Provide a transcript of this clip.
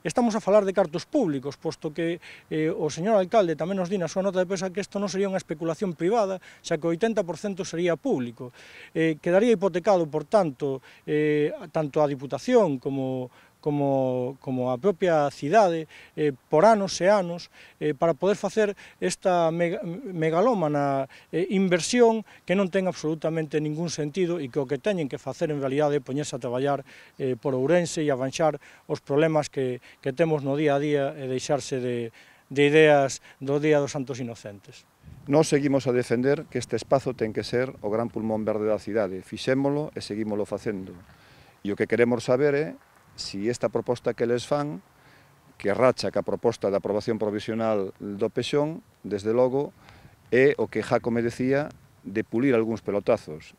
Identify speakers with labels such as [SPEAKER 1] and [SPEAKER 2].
[SPEAKER 1] Estamos a falar de cartos públicos, posto que eh, o señor alcalde tamén nos di na súa nota de prensa que isto non sería unha especulación privada, xa que o 80% sería público. Eh, quedaría hipotecado, por tanto, eh, tanto a Diputación como como, como a propia cidade eh, por anos e anos eh, para poder facer esta mega, megalómana eh, inversión que non ten absolutamente ningún sentido e que o que teñen que facer en realidade é poñerse a traballar eh, por Ourense e avanxar os problemas que, que temos no día a día e deixarse de, de ideas do Día dos Santos Inocentes.
[SPEAKER 2] Nós seguimos a defender que este espazo ten que ser o gran pulmón verde da cidade. Fixémolo e seguímolo facendo. E o que queremos saber é si esta proposta que les fan, que racha ca proposta da aprobación provisional do Pexón, desde logo, é o que Jacome decía de pulir algúns pelotazos.